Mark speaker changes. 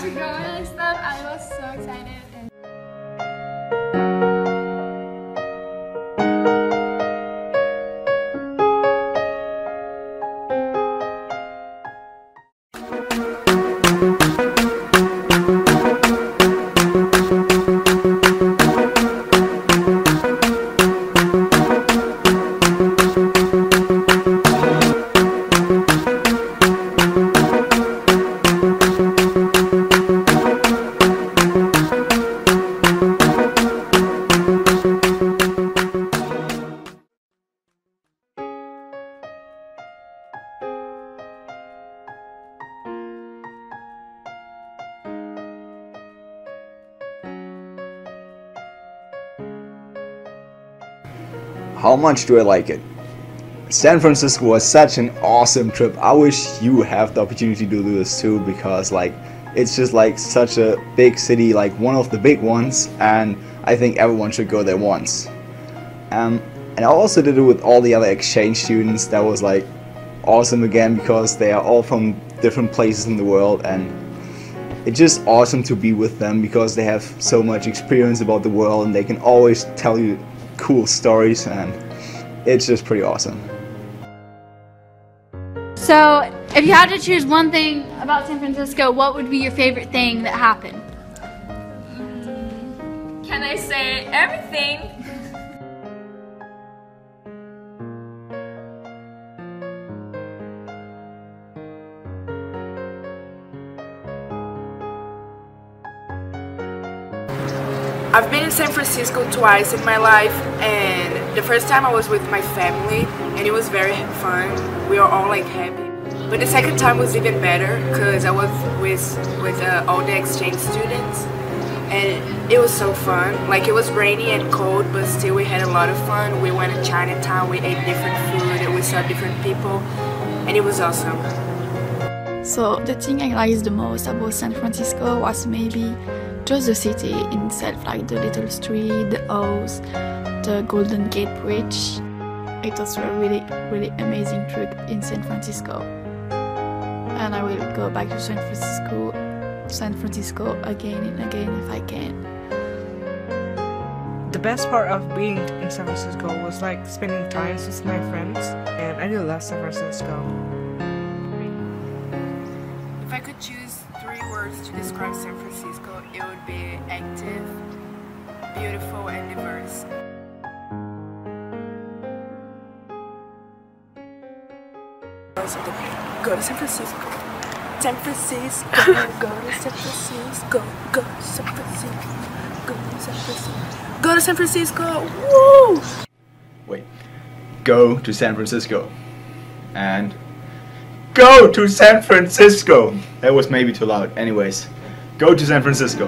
Speaker 1: to go and stuff. I was so excited.
Speaker 2: How much do I like it? San Francisco was such an awesome trip. I wish you have the opportunity to do this too because like it's just like such a big city, like one of the big ones, and I think everyone should go there once. Um, and I also did it with all the other exchange students. That was like awesome again because they are all from different places in the world and it's just awesome to be with them because they have so much experience about the world and they can always tell you cool stories and it's just pretty awesome.
Speaker 3: So, if you had to choose one thing about San Francisco, what would be your favorite thing that happened?
Speaker 4: Can I say everything?
Speaker 5: I've been in San Francisco twice in my life, and the first time I was with my family, and it was very fun. We were all like happy. But the second time was even better because I was with with uh, all the exchange students, and it was so fun. Like it was rainy and cold, but still we had a lot of fun. We went to Chinatown, we ate different food, we saw different people, and it was awesome.
Speaker 6: So the thing I liked the most about San Francisco was maybe just the city itself, like the little street, the house, the Golden Gate Bridge. It was a really, really amazing trip in San Francisco. And I will go back to San Francisco, San Francisco again and again if I can.
Speaker 7: The best part of being in San Francisco was like spending time with my friends, and I really love San Francisco.
Speaker 5: If I could choose three words to describe San Francisco, it would be active, beautiful, and diverse. Go to San Francisco. San Francisco. Go to San Francisco. Go to San Francisco. Go to San Francisco. Go to San Francisco. Woo!
Speaker 2: Wait. Go to San Francisco. And go to San Francisco. That was maybe too loud. Anyways, go to San Francisco.